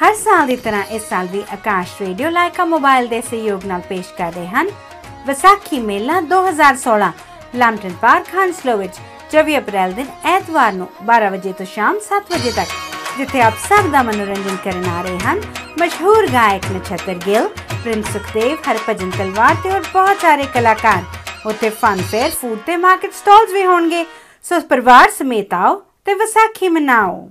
ਹਰ ਸਾਲ ਦੀ ਤਰ੍ਹਾਂ ਇਸ ਸਾਲ ਵੀ ਆਕਾਸ਼ ਰੇਡੀਓ ਲਾਇਕਾ ਮੋਬਾਈਲ ਦੇ ਸਹਿਯੋਗ ਨਾਲ ਪੇਸ਼ ਕਰ ਰਹੇ ਹਨ। ਵਿਸਾਖੀ ਮੇਲਾ 2016 ਲੰਪਟਨ ਪਾਰਕ ਹੰਸਲੋ ਵਿੱਚ 24 ਅਪ੍ਰੈਲ ਦਿਨ ਐਤਵਾਰ ਨੂੰ 12 ਵਜੇ ਤੋਂ ਸ਼ਾਮ 7 ਵਜੇ ਤੱਕ, ਜਿੱਥੇ ਆਪ ਸਭ ਦਾ ਮਨੋਰੰਜਨ ਕਰਨ ਆ ਰਹੇ ਹਨ। ਮਸ਼ਹੂਰ ਗਾਇਕ ਨਛੱਤਰ ਗਿੱਲ, ਪ੍ਰਿੰਸ ਸੁਖਦੇਵ, ਹਰਭਜਨ ਤਲਵਾਰ ਤੇ ਹੋਰ ਬਹੁਤ ਸਾਰੇ ਕਲਾਕਾਰ। ਉੱਥੇ ਫਨ ਫੇਅਰ ਫੂਡ ਤੇ ਮਾਰਕੀਟ ਸਟਾਲਸ ਵੀ ਹੋਣਗੇ। ਸੋ ਪਰਿਵਾਰ ਸਮੇਤ ਆਓ ਤੇ ਵਿਸਾਖੀ ਮਨਾਓ।